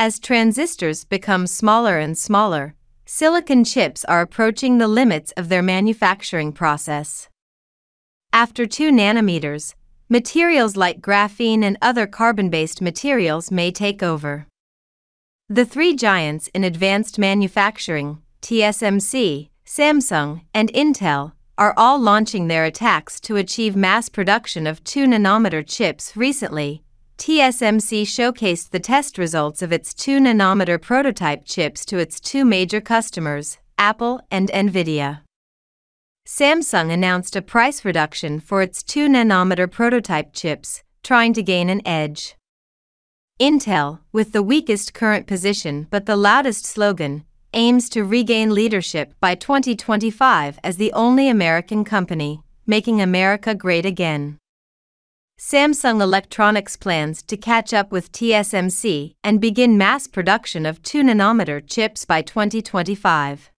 As transistors become smaller and smaller, silicon chips are approaching the limits of their manufacturing process. After 2 nanometers, materials like graphene and other carbon based materials may take over. The three giants in advanced manufacturing, TSMC, Samsung, and Intel, are all launching their attacks to achieve mass production of 2 nanometer chips recently. TSMC showcased the test results of its 2 nanometer prototype chips to its two major customers, Apple and Nvidia. Samsung announced a price reduction for its 2 nanometer prototype chips, trying to gain an edge. Intel, with the weakest current position but the loudest slogan, aims to regain leadership by 2025 as the only American company, making America great again. Samsung Electronics plans to catch up with TSMC and begin mass production of 2 nanometer chips by 2025.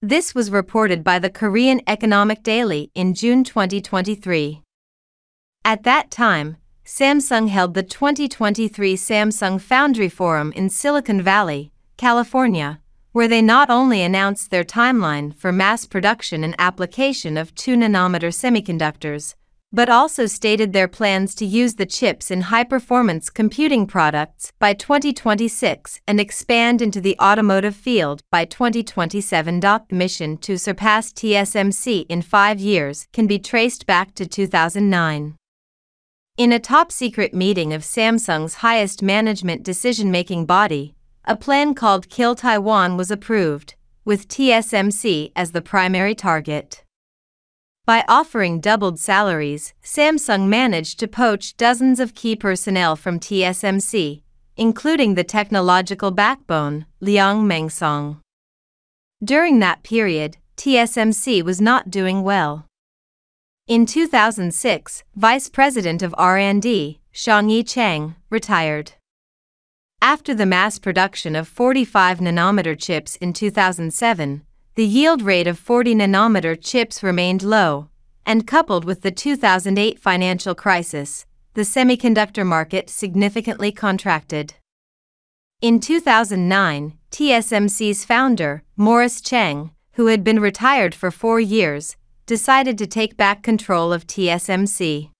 This was reported by the Korean Economic Daily in June 2023. At that time, Samsung held the 2023 Samsung Foundry Forum in Silicon Valley, California, where they not only announced their timeline for mass production and application of 2 nanometer semiconductors, but also stated their plans to use the chips in high performance computing products by 2026 and expand into the automotive field by 2027. The mission to surpass TSMC in five years can be traced back to 2009. In a top secret meeting of Samsung's highest management decision making body, a plan called Kill Taiwan was approved, with TSMC as the primary target. By offering doubled salaries, Samsung managed to poach dozens of key personnel from TSMC, including the technological backbone, Liang Mengsong. During that period, TSMC was not doing well. In 2006, Vice President of R&D, Shang-Yi Cheng, retired. After the mass production of 45 nanometer chips in 2007, the yield rate of 40 nanometer chips remained low, and coupled with the 2008 financial crisis, the semiconductor market significantly contracted. In 2009, TSMC's founder, Morris Chang, who had been retired for four years, decided to take back control of TSMC.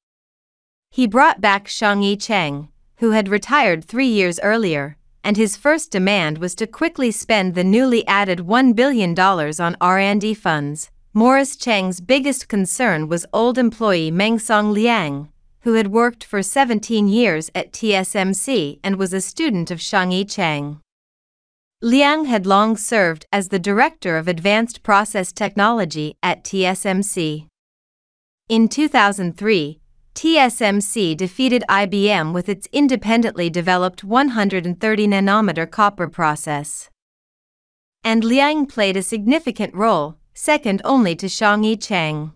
He brought back Shang-Yi Cheng, who had retired three years earlier, and his first demand was to quickly spend the newly added $1 billion on R&D funds. Morris Chang's biggest concern was old employee Mengsong Liang, who had worked for 17 years at TSMC and was a student of Shang-Yi Cheng. Liang had long served as the Director of Advanced Process Technology at TSMC. In 2003, TSMC defeated IBM with its independently developed 130 nanometer copper process. And Liang played a significant role, second only to Shang-Yi Cheng.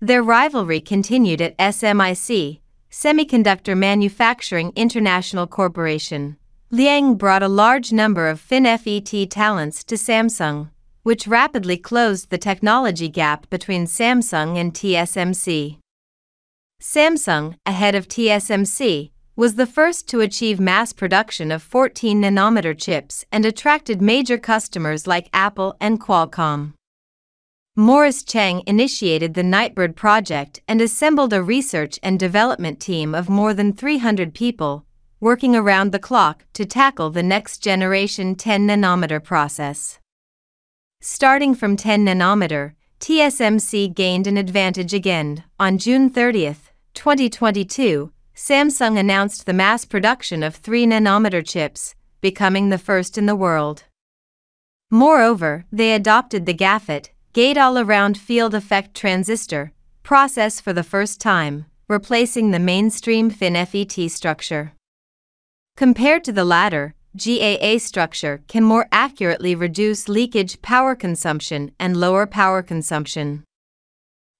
Their rivalry continued at SMIC, Semiconductor Manufacturing International Corporation. Liang brought a large number of FinFET talents to Samsung, which rapidly closed the technology gap between Samsung and TSMC. Samsung, ahead of TSMC, was the first to achieve mass production of 14 nanometer chips and attracted major customers like Apple and Qualcomm. Morris Chang initiated the Nightbird project and assembled a research and development team of more than 300 people, working around the clock to tackle the next generation 10 nanometer process. Starting from 10 nanometer, TSMC gained an advantage again. On June 30, 2022, Samsung announced the mass production of 3 nanometer chips, becoming the first in the world. Moreover, they adopted the GAFET, Gate All Around Field Effect Transistor, process for the first time, replacing the mainstream FinFET structure. Compared to the latter, GAA structure can more accurately reduce leakage power consumption and lower power consumption.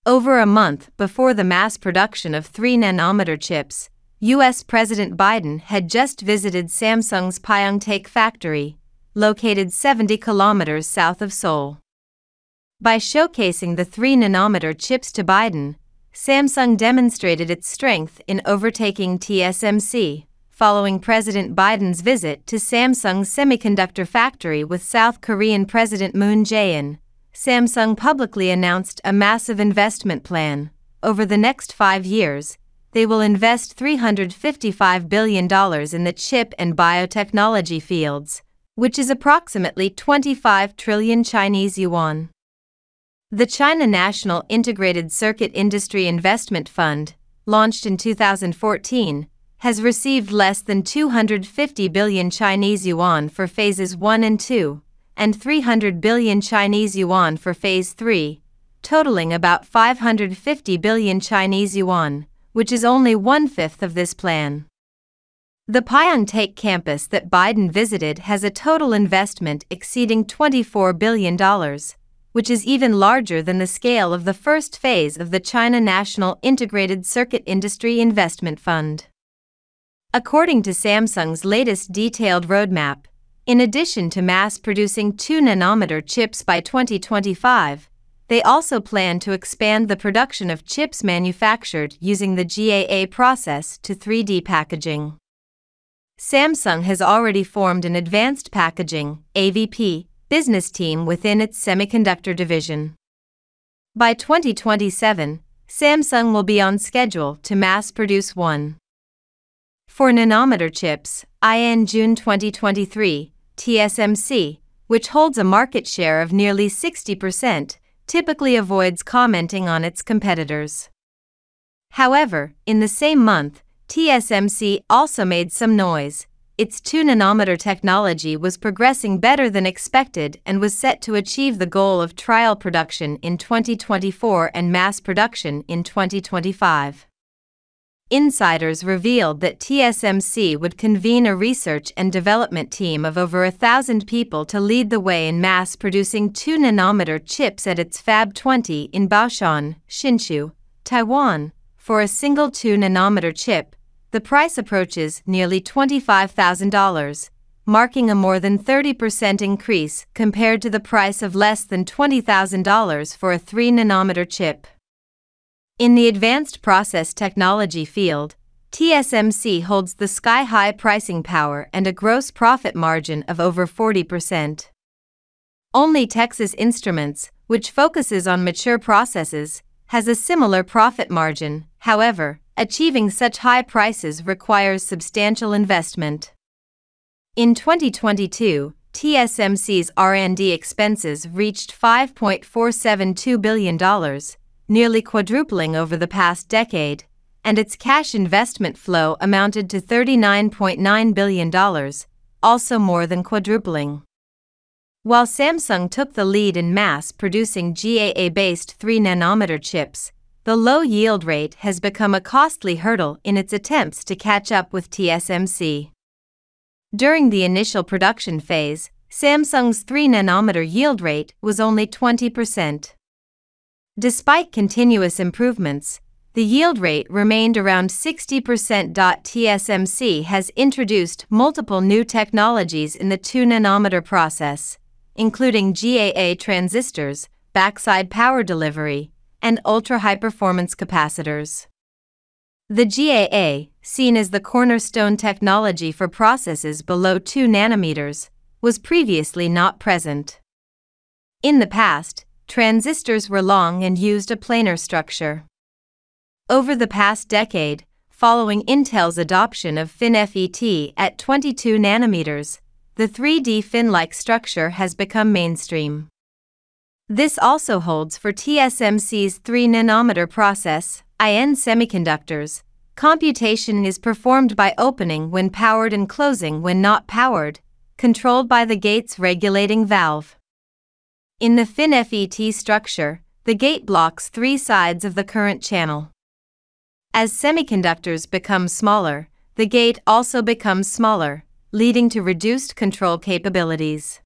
Over a month before the mass production of 3 nanometer chips, US President Biden had just visited Samsung's Pyeongtaek factory, located 70 kilometers south of Seoul. By showcasing the 3 nanometer chips to Biden, Samsung demonstrated its strength in overtaking TSMC, following President Biden's visit to Samsung's semiconductor factory with South Korean President Moon Jae-in. Samsung publicly announced a massive investment plan. Over the next five years, they will invest $355 billion in the chip and biotechnology fields, which is approximately 25 trillion Chinese yuan. The China National Integrated Circuit Industry Investment Fund, launched in 2014, has received less than 250 billion Chinese yuan for phases 1 and 2, and 300 billion Chinese yuan for phase 3, totaling about 550 billion Chinese yuan, which is only one fifth of this plan. The Pyeongtaek campus that Biden visited has a total investment exceeding $24 billion which is even larger than the scale of the first phase of the China National Integrated Circuit Industry Investment Fund. According to Samsung's latest detailed roadmap, in addition to mass producing 2 nanometer chips by 2025, they also plan to expand the production of chips manufactured using the GAA process to 3D packaging. Samsung has already formed an advanced packaging AVP business team within its semiconductor division. By 2027, Samsung will be on schedule to mass produce 1. For nanometer chips, in June 2023, TSMC, which holds a market share of nearly 60%, typically avoids commenting on its competitors. However, in the same month, TSMC also made some noise, its 2 nanometer technology was progressing better than expected and was set to achieve the goal of trial production in 2024 and mass production in 2025. Insiders revealed that TSMC would convene a research and development team of over a thousand people to lead the way in mass producing 2 nanometer chips at its Fab 20 in Baoshan, Hsinchu, Taiwan, for a single 2 nanometer chip the price approaches nearly $25,000, marking a more than 30% increase compared to the price of less than $20,000 for a 3 nanometer chip. In the advanced process technology field, TSMC holds the sky high pricing power and a gross profit margin of over 40%. Only Texas Instruments, which focuses on mature processes, has a similar profit margin, however, Achieving such high prices requires substantial investment. In 2022, TSMC's R&D expenses reached $5.472 billion, nearly quadrupling over the past decade, and its cash investment flow amounted to $39.9 billion, also more than quadrupling. While Samsung took the lead in mass producing GAA-based 3 nanometer chips, the low yield rate has become a costly hurdle in its attempts to catch up with TSMC. During the initial production phase, Samsung's 3 nanometer yield rate was only 20%. Despite continuous improvements, the yield rate remained around 60%. TSMC has introduced multiple new technologies in the 2 nanometer process, including GAA transistors, backside power delivery, and ultra high performance capacitors. The GAA, seen as the cornerstone technology for processes below 2 nanometers, was previously not present. In the past, transistors were long and used a planar structure. Over the past decade, following Intel's adoption of FinFET at 22 nanometers, the 3D fin like structure has become mainstream. This also holds for TSMC's 3 nanometer process, IN semiconductors. Computation is performed by opening when powered and closing when not powered, controlled by the gate's regulating valve. In the FinFET structure, the gate blocks three sides of the current channel. As semiconductors become smaller, the gate also becomes smaller, leading to reduced control capabilities.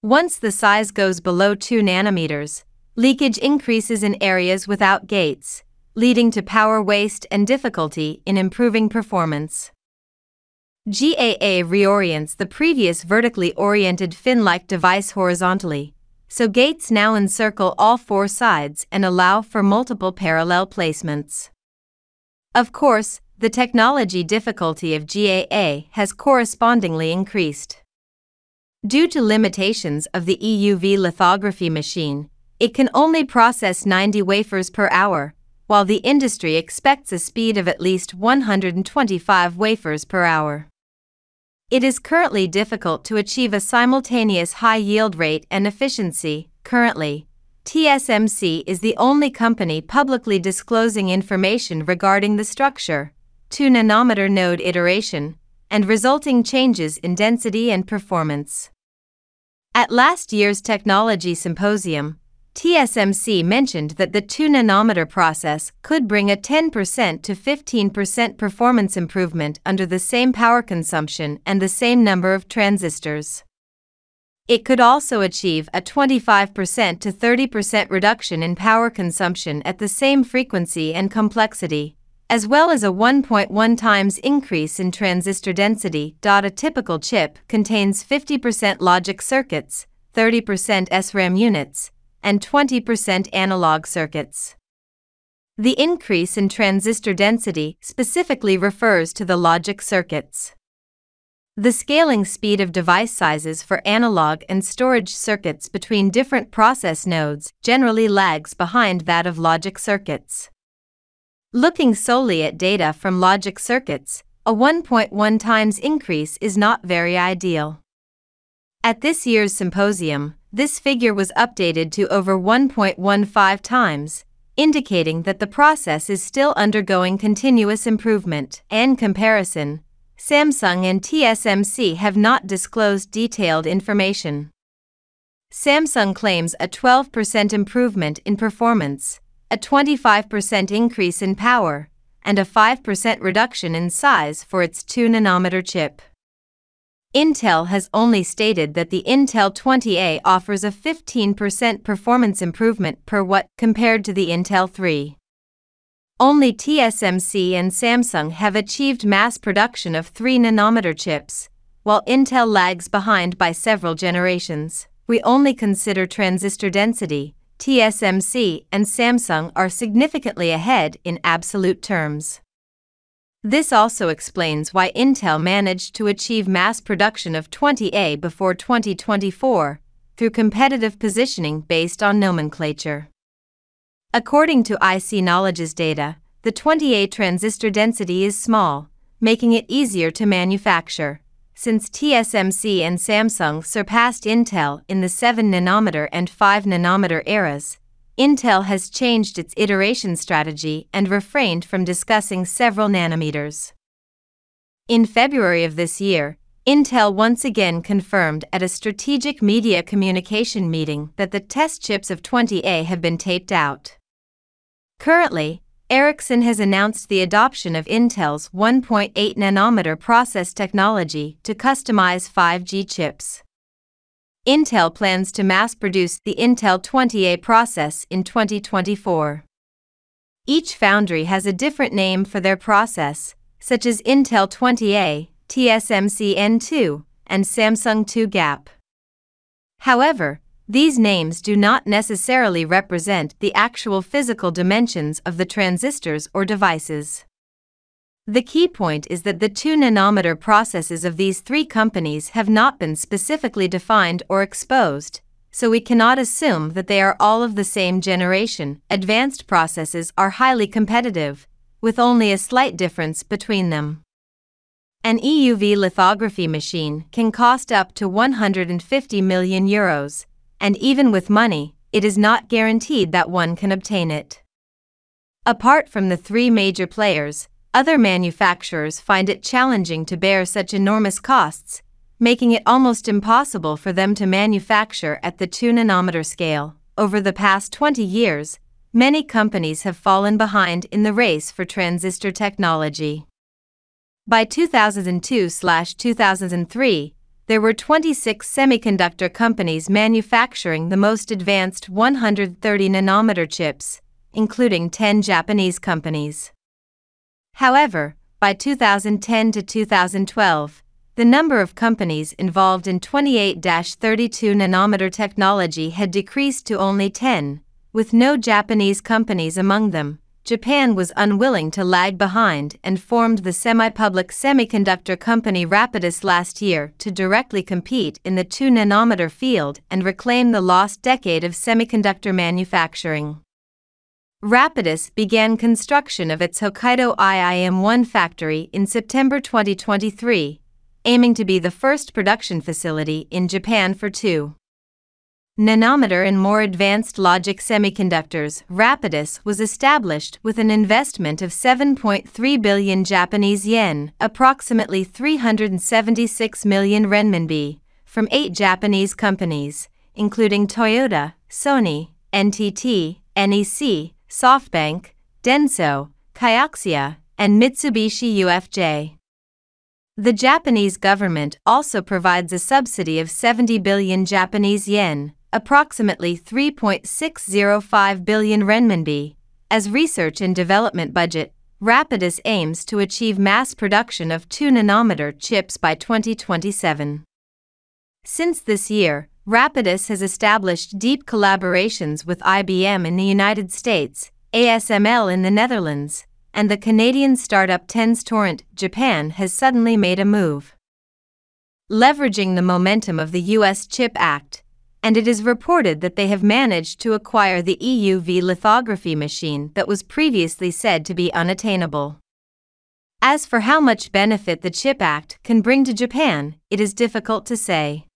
Once the size goes below 2 nanometers, leakage increases in areas without gates, leading to power waste and difficulty in improving performance. GAA reorients the previous vertically oriented fin like device horizontally, so gates now encircle all four sides and allow for multiple parallel placements. Of course, the technology difficulty of GAA has correspondingly increased. Due to limitations of the EUV lithography machine, it can only process 90 wafers per hour, while the industry expects a speed of at least 125 wafers per hour. It is currently difficult to achieve a simultaneous high yield rate and efficiency. Currently, TSMC is the only company publicly disclosing information regarding the structure, 2 nanometer node iteration, and resulting changes in density and performance. At last year's Technology Symposium, TSMC mentioned that the 2 nanometer process could bring a 10% to 15% performance improvement under the same power consumption and the same number of transistors. It could also achieve a 25% to 30% reduction in power consumption at the same frequency and complexity, as well as a 1.1 times increase in transistor density. A typical chip contains 50% logic circuits, 30% SRAM units, and 20% analog circuits. The increase in transistor density specifically refers to the logic circuits. The scaling speed of device sizes for analog and storage circuits between different process nodes generally lags behind that of logic circuits. Looking solely at data from logic circuits, a 1.1 times increase is not very ideal. At this year's symposium, this figure was updated to over 1.15 times, indicating that the process is still undergoing continuous improvement. In comparison, Samsung and TSMC have not disclosed detailed information. Samsung claims a 12% improvement in performance, a 25% increase in power, and a 5% reduction in size for its 2 nanometer chip. Intel has only stated that the Intel 20A offers a 15% performance improvement per watt compared to the Intel 3. Only TSMC and Samsung have achieved mass production of 3 nanometer chips, while Intel lags behind by several generations. We only consider transistor density. TSMC and Samsung are significantly ahead in absolute terms. This also explains why Intel managed to achieve mass production of 20A before 2024 through competitive positioning based on nomenclature. According to IC Knowledge's data, the 20A transistor density is small, making it easier to manufacture. Since TSMC and Samsung surpassed Intel in the 7 nanometer and 5 nanometer eras, Intel has changed its iteration strategy and refrained from discussing several nanometers. In February of this year, Intel once again confirmed at a strategic media communication meeting that the test chips of 20A have been taped out. Currently, Ericsson has announced the adoption of Intel's 1.8 nanometer process technology to customize 5G chips. Intel plans to mass produce the Intel 20A process in 2024. Each foundry has a different name for their process, such as Intel 20A, TSMC N2, and Samsung 2 Gap. However, these names do not necessarily represent the actual physical dimensions of the transistors or devices. The key point is that the 2 nanometer processes of these three companies have not been specifically defined or exposed, so we cannot assume that they are all of the same generation. Advanced processes are highly competitive, with only a slight difference between them. An EUV lithography machine can cost up to 150 million euros, and even with money, it is not guaranteed that one can obtain it. Apart from the three major players, other manufacturers find it challenging to bear such enormous costs, making it almost impossible for them to manufacture at the 2 nanometer scale. Over the past 20 years, many companies have fallen behind in the race for transistor technology. By 2002 2003, there were 26 semiconductor companies manufacturing the most advanced 130 nanometer chips, including 10 Japanese companies. However, by 2010 to 2012, the number of companies involved in 28 32 nanometer technology had decreased to only 10, with no Japanese companies among them. Japan was unwilling to lag behind and formed the semi public semiconductor company Rapidus last year to directly compete in the 2 nanometer field and reclaim the lost decade of semiconductor manufacturing. Rapidus began construction of its Hokkaido IIM 1 factory in September 2023, aiming to be the first production facility in Japan for 2 nanometer and more advanced logic semiconductors, Rapidus was established with an investment of 7.3 billion Japanese yen, approximately 376 million renminbi, from eight Japanese companies, including Toyota, Sony, NTT, NEC, SoftBank, Denso, Kioxia, and Mitsubishi UFJ. The Japanese government also provides a subsidy of 70 billion Japanese yen, approximately 3.605 billion renminbi. As research and development budget, Rapidus aims to achieve mass production of 2 nanometer chips by 2027. Since this year, Rapidus has established deep collaborations with IBM in the United States, ASML in the Netherlands, and the Canadian startup Tenstorrent, Japan has suddenly made a move. Leveraging the momentum of the US CHIP Act, and it is reported that they have managed to acquire the EUV lithography machine that was previously said to be unattainable. As for how much benefit the CHIP Act can bring to Japan, it is difficult to say.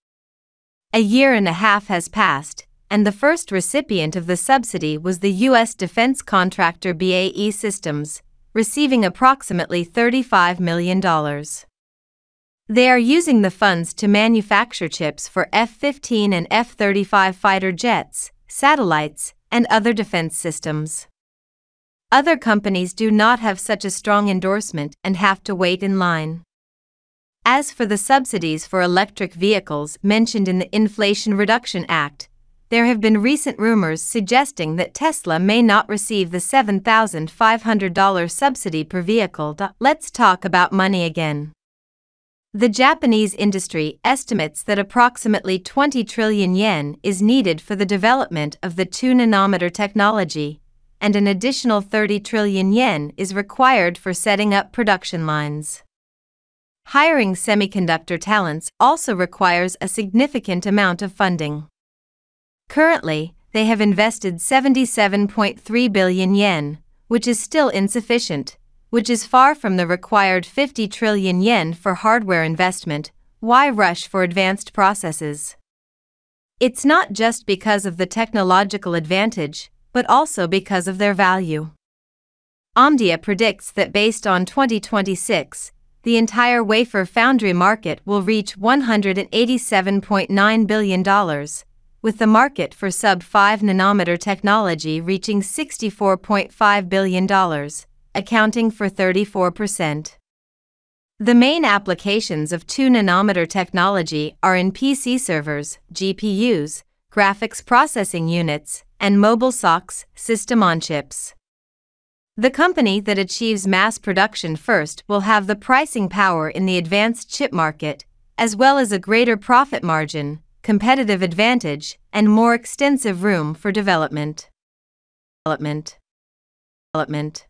A year and a half has passed, and the first recipient of the subsidy was the U.S. defense contractor BAE Systems, receiving approximately $35 million. They are using the funds to manufacture chips for F 15 and F 35 fighter jets, satellites, and other defense systems. Other companies do not have such a strong endorsement and have to wait in line. As for the subsidies for electric vehicles mentioned in the Inflation Reduction Act, there have been recent rumors suggesting that Tesla may not receive the $7,500 subsidy per vehicle. Let's talk about money again. The Japanese industry estimates that approximately 20 trillion yen is needed for the development of the 2 nanometer technology, and an additional 30 trillion yen is required for setting up production lines. Hiring semiconductor talents also requires a significant amount of funding. Currently, they have invested 77.3 billion yen, which is still insufficient which is far from the required 50 trillion yen for hardware investment, why rush for advanced processes? It's not just because of the technological advantage, but also because of their value. Omdia predicts that based on 2026, the entire wafer foundry market will reach $187.9 billion, with the market for sub 5 nanometer technology reaching $64.5 billion accounting for 34%. The main applications of 2 nanometer technology are in PC servers, GPUs, graphics processing units, and mobile SoCs, system on chips. The company that achieves mass production first will have the pricing power in the advanced chip market, as well as a greater profit margin, competitive advantage, and more extensive room for development. Development. Development.